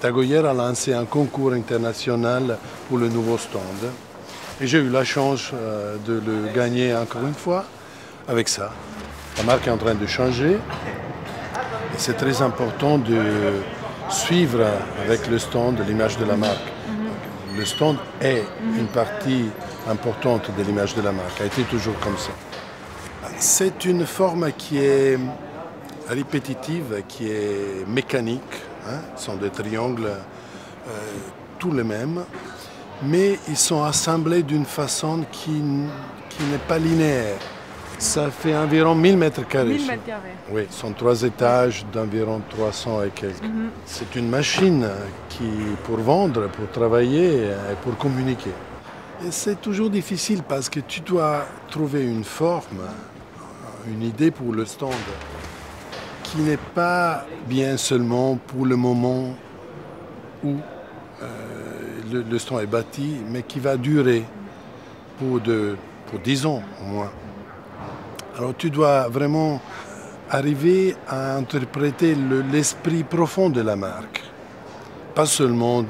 Tagoyer a lancé un concours international pour le nouveau stand. Et j'ai eu la chance euh, de le gagner encore une fois avec ça. La marque est en train de changer. Et c'est très important de suivre avec le stand l'image de la marque. Le stand est une partie importante de l'image de la marque, a été toujours comme ça. C'est une forme qui est répétitive, qui est mécanique. Hein. Ce sont des triangles euh, tous les mêmes, mais ils sont assemblés d'une façon qui, qui n'est pas linéaire. Ça fait environ 1000 mètres carrés. 1000 mètres carrés. Oui, ce sont trois étages d'environ 300 et quelques. Mhm. C'est une machine qui, pour vendre, pour travailler et pour communiquer. Et c'est toujours difficile parce que tu dois trouver une forme, une idée pour le stand qui n'est pas bien seulement pour le moment où euh, le, stand est bâti, mais qui va durer pour, de, pour 10 ans au moins. Alors tu dois vraiment arriver à interpréter le- l'esprit profond de la marque. Pas seulement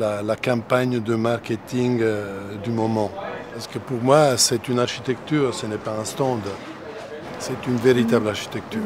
la campagne de marketing euh, du moment. Parce que pour moi, c'est une architecture, ce n'est pas un stand. C'est une véritable architecture.